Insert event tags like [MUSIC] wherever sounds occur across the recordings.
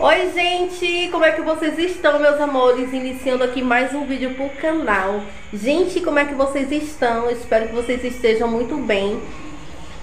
Oi gente, como é que vocês estão meus amores? Iniciando aqui mais um vídeo pro canal Gente, como é que vocês estão? Espero que vocês estejam muito bem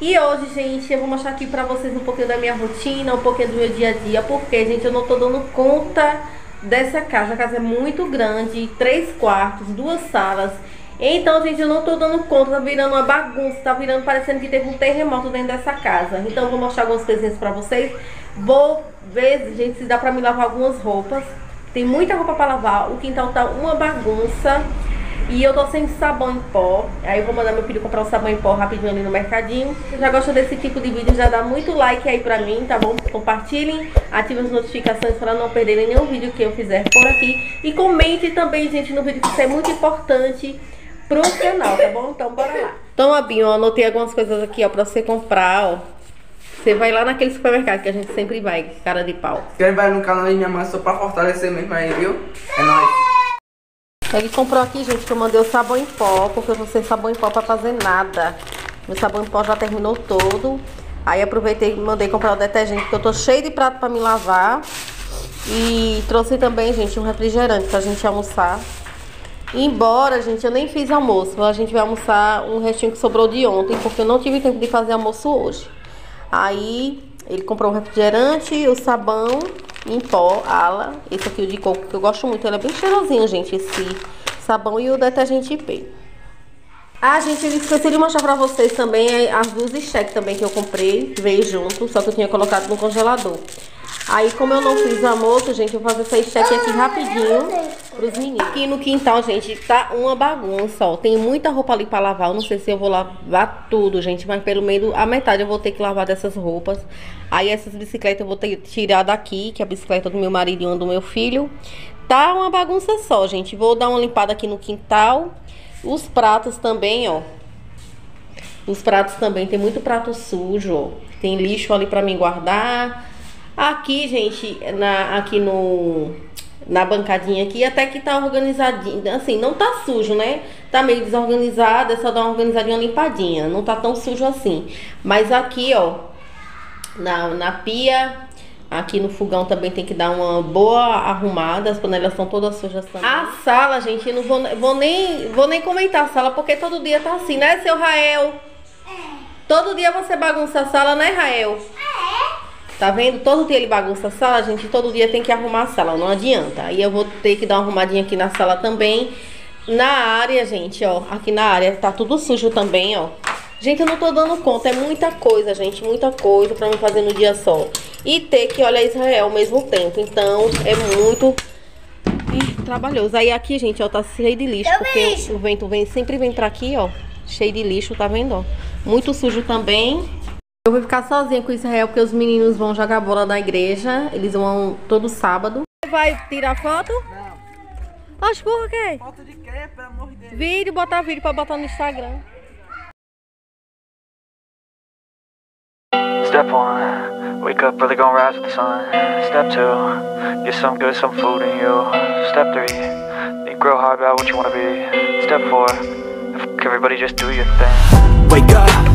E hoje, gente, eu vou mostrar aqui pra vocês um pouquinho da minha rotina Um pouquinho do meu dia a dia Porque, gente, eu não tô dando conta dessa casa A casa é muito grande, três quartos, duas salas então, gente, eu não tô dando conta, tá virando uma bagunça, tá virando parecendo que teve um terremoto dentro dessa casa. Então, eu vou mostrar algumas coisinhas pra vocês. Vou ver, gente, se dá pra me lavar algumas roupas. Tem muita roupa pra lavar, o quintal tá uma bagunça. E eu tô sem sabão em pó. Aí eu vou mandar meu filho comprar o sabão em pó rapidinho ali no mercadinho. Se já gosta desse tipo de vídeo, já dá muito like aí pra mim, tá bom? Compartilhem, ativem as notificações para não perderem nenhum vídeo que eu fizer por aqui. E comente também, gente, no vídeo que isso é muito importante pro canal, tá bom? Então bora lá. Então, Abinho, eu anotei algumas coisas aqui, ó, pra você comprar, ó. Você vai lá naquele supermercado que a gente sempre vai, cara de pau. Inscreve no canal da minha mãe só pra fortalecer mesmo aí, viu? É nóis. Ele comprou aqui, gente, que eu mandei o sabão em pó, porque eu não sei sabão em pó pra fazer nada. Meu sabão em pó já terminou todo. Aí aproveitei e mandei comprar o detergente, porque eu tô cheio de prato pra me lavar. E trouxe também, gente, um refrigerante pra gente almoçar. Embora, gente, eu nem fiz almoço. A gente vai almoçar um restinho que sobrou de ontem, porque eu não tive tempo de fazer almoço hoje. Aí, ele comprou um refrigerante, o sabão em pó, ala. Esse aqui, o de coco, que eu gosto muito. Ele é bem cheirosinho, gente, esse sabão e o detergente IP. Ah, gente, eu esqueci de mostrar pra vocês também as luzes cheque também que eu comprei. Veio junto, só que eu tinha colocado no congelador. Aí, como eu não fiz almoço, gente, eu vou fazer esse cheque aqui rapidinho pros meninos. Aqui no quintal, gente, tá uma bagunça, ó. Tem muita roupa ali pra lavar. Eu não sei se eu vou lavar tudo, gente, mas pelo menos a metade eu vou ter que lavar dessas roupas. Aí essas bicicletas eu vou ter que tirar daqui, que é a bicicleta do meu marido e uma do meu filho. Tá uma bagunça só, gente. Vou dar uma limpada aqui no quintal. Os pratos também, ó. Os pratos também, tem muito prato sujo, ó. Tem lixo ali pra mim guardar. Aqui, gente, na, aqui no, na bancadinha aqui, até que tá organizadinho. Assim, não tá sujo, né? Tá meio desorganizado, é só dar uma organizadinha limpadinha. Não tá tão sujo assim. Mas aqui, ó, na, na pia, aqui no fogão também tem que dar uma boa arrumada. As panelas estão todas sujas também. A sala, gente, não vou, vou, nem, vou nem comentar a sala, porque todo dia tá assim, né, seu Rael? É. Todo dia você bagunça a sala, né, Rael? Tá vendo? Todo dia ele bagunça a sala, a gente todo dia tem que arrumar a sala, não adianta. Aí eu vou ter que dar uma arrumadinha aqui na sala também. Na área, gente, ó, aqui na área tá tudo sujo também, ó. Gente, eu não tô dando conta, é muita coisa, gente, muita coisa pra me fazer no dia só. E ter que olhar Israel ao mesmo tempo, então é muito Ih, trabalhoso. Aí aqui, gente, ó, tá cheio de lixo, porque o vento vem, sempre vem pra aqui, ó, cheio de lixo, tá vendo, ó? Muito sujo também. Eu vou ficar sozinha com Israel porque os meninos vão jogar bola na igreja. Eles vão todo sábado. Vai tirar foto? Não. Oxe, por quê? Foto de quê? Pelo amor de Deus. Vídeo, botar vídeo pra botar no Instagram. Step one, wake up early, gonna rise with the sun. Step two, get some good, some food in you. Step three, think grow hard about what you wanna be. Step four, everybody just do your thing. Wake up.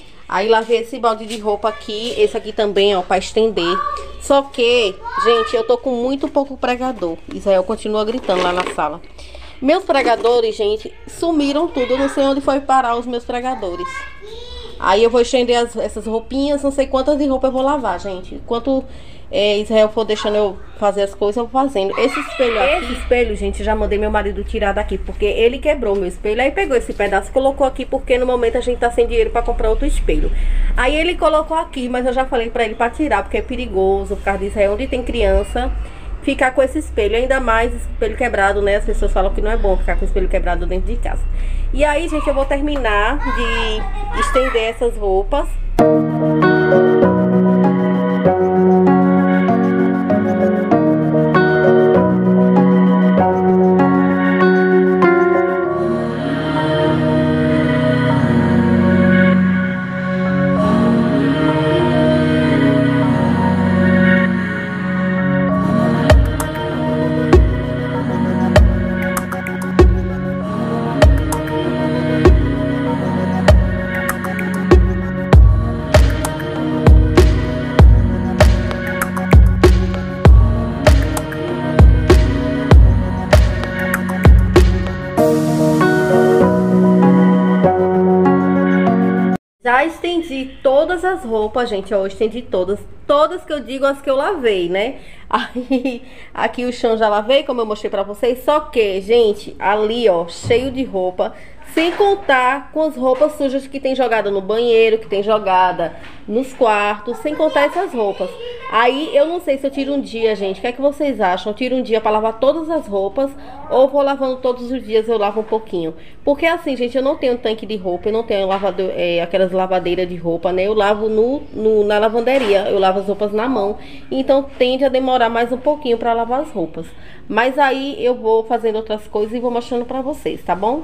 Aí lavei esse balde de roupa aqui, esse aqui também, ó, pra estender. Só que, gente, eu tô com muito pouco pregador. Israel continua gritando lá na sala. Meus pregadores, gente, sumiram tudo. Eu não sei onde foi parar os meus pregadores. Aí eu vou estender as, essas roupinhas, não sei quantas de roupa eu vou lavar, gente. Quanto é, Israel for deixando eu fazer as coisas, eu vou fazendo. Esse espelho aqui, esse espelho, gente, já mandei meu marido tirar daqui, porque ele quebrou meu espelho. Aí pegou esse pedaço, colocou aqui, porque no momento a gente tá sem dinheiro para comprar outro espelho. Aí ele colocou aqui, mas eu já falei para ele para tirar, porque é perigoso, por causa disso aí, onde tem criança, ficar com esse espelho. Ainda mais espelho quebrado, né? As pessoas falam que não é bom ficar com espelho quebrado dentro de casa. E aí, gente, eu vou terminar de estender essas roupas. Já estendi todas as roupas, gente. Eu estendi todas. Todas que eu digo as que eu lavei, né? [LAUGHS] Aí, aqui o chão já lavei, como eu mostrei pra vocês. Só que, gente, ali, ó, cheio de roupa. Sem contar com as roupas sujas que tem jogada no banheiro, que tem jogada nos quartos, sem contar essas roupas. Aí eu não sei se eu tiro um dia, gente. O que é que vocês acham? Eu tiro um dia para lavar todas as roupas ou vou lavando todos os dias eu lavo um pouquinho? Porque assim, gente, eu não tenho tanque de roupa, eu não tenho lavado, é, aquelas lavadeiras de roupa, né? Eu lavo no, no, na lavanderia, eu lavo as roupas na mão. Então tende a demorar mais um pouquinho para lavar as roupas. Mas aí eu vou fazendo outras coisas e vou mostrando para vocês, tá bom?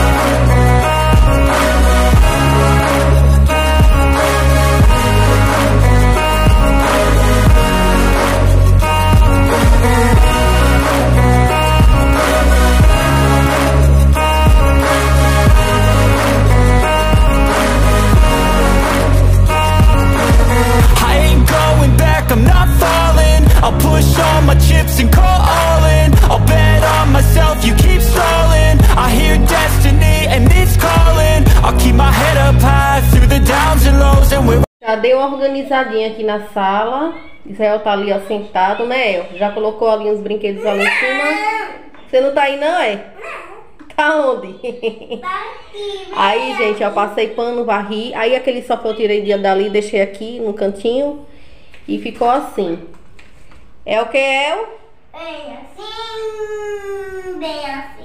dei uma organizadinha aqui na sala. Israel tá ali, ó, sentado, né, El? Já colocou ali uns brinquedos ali em cima. Você não tá aí, não, é? Tá onde? [LAUGHS] Aí, gente, ó, passei pano, varri. Aí aquele sofá eu tirei dali, deixei aqui no cantinho. E ficou assim. É o que é? El? Assim, bem assim.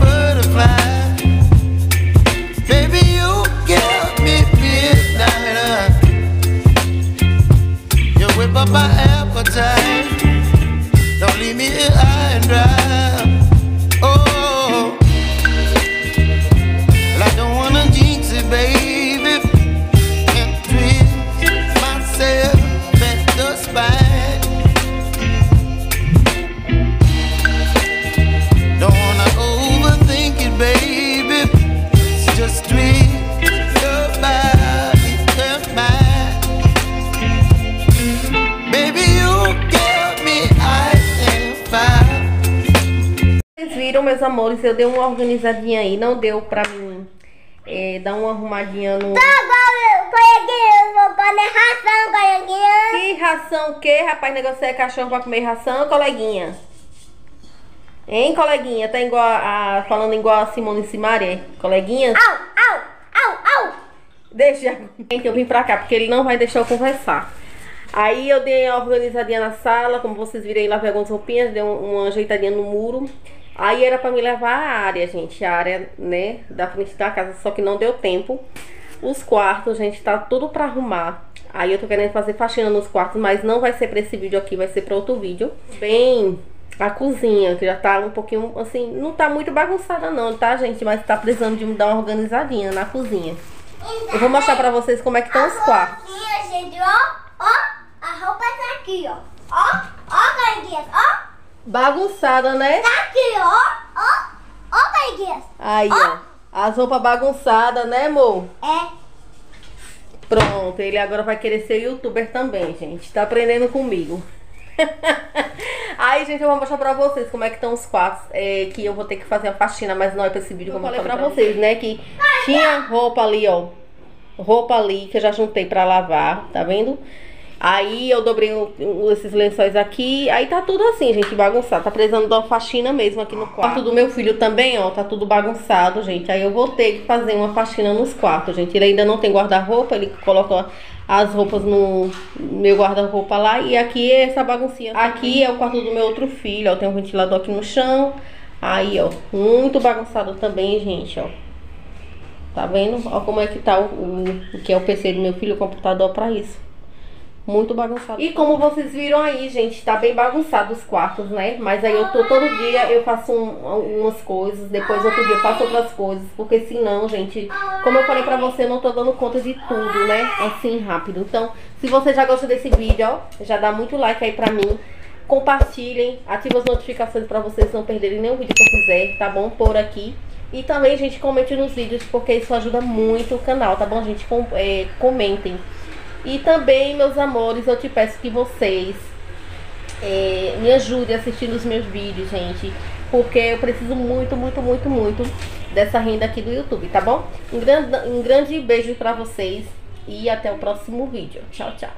butterfly. Meus amores, eu dei uma organizadinha aí, não deu pra mim é, dar uma arrumadinha no... Coleguinhas, vou comer ração, coleguinhas. Que ração o quê, rapaz? Negócio é cachorro pra comer ração, coleguinha? Hein, coleguinha? Tá igual a, falando igual a Simone Simaré. Coleguinha? Au, au, au, au. Deixa. [LAUGHS] Gente, eu vim pra cá porque ele não vai deixar eu conversar. Aí eu dei uma organizadinha na sala, como vocês viram aí, lavei algumas roupinhas, dei um- uma ajeitadinha no muro. Aí era pra me levar a área, gente, a área, né, da frente da casa, só que não deu tempo. Os quartos, gente, tá tudo pra arrumar. Aí eu tô querendo fazer faxina nos quartos, mas não vai ser pra esse vídeo aqui, vai ser pra outro vídeo. Bem, a cozinha, que já tá um pouquinho, assim, não tá muito bagunçada não, tá, gente? Mas tá precisando de dar uma organizadinha na cozinha. Eu vou mostrar pra vocês como é que estão os quartos. Roupinha, gente, ó, ó, a roupa tá aqui, ó. Ó, ó, coleguinhas, ó. Bagunçada, né? Tá aqui, ó, ó, ó, coleguinhas. Aí, ó. As roupas bagunçadas, né, amor? É, Pronto, ele agora vai querer ser youtuber também, gente. Tá aprendendo comigo. [LAUGHS] Aí, gente, eu vou mostrar pra vocês como é que estão os quartos. É, que eu vou ter que fazer a faxina, mas não é pra esse vídeo. Como eu falei pra vocês, né? Que tinha roupa ali, ó. Roupa ali que eu já juntei pra lavar, tá vendo? Aí eu dobrei o- esses lençóis aqui. Aí tá tudo assim, gente, bagunçado. Tá precisando de uma faxina mesmo aqui no quarto do meu filho também, ó. Tá tudo bagunçado, gente. Aí eu vou ter que fazer uma faxina nos quartos, gente. Ele ainda não tem guarda-roupa, ele coloca as roupas no meu guarda-roupa lá. E aqui é essa baguncinha. Aqui é o quarto do meu outro filho, ó. Tem um ventilador aqui no chão. Aí, ó. Muito bagunçado também, gente, ó. Tá vendo? Ó como é que tá o, o, o que é o PC do meu filho, o computador pra isso. Muito bagunçado. E como vocês viram aí, gente, tá bem bagunçado os quartos, né? Mas aí eu tô todo dia, eu faço um- umas coisas, depois outro dia eu faço outras coisas, porque senão, gente, como eu falei pra você, eu não tô dando conta de tudo, né? Assim, rápido. Então, se você já gostou desse vídeo, ó, já dá muito like aí pra mim. Compartilhem, ative as notificações pra vocês não perderem nenhum vídeo que eu fizer, tá bom? Por aqui. E também, gente, comente nos vídeos, porque isso ajuda muito o canal, tá bom, gente? Com- é, comentem. E também, meus amores, eu te peço que vocês é, me ajudem assistindo os meus vídeos, gente. Porque eu preciso muito, muito, muito, muito dessa renda aqui do YouTube, tá bom? Um grande, um grande beijo pra vocês e até o próximo vídeo. Tchau, tchau.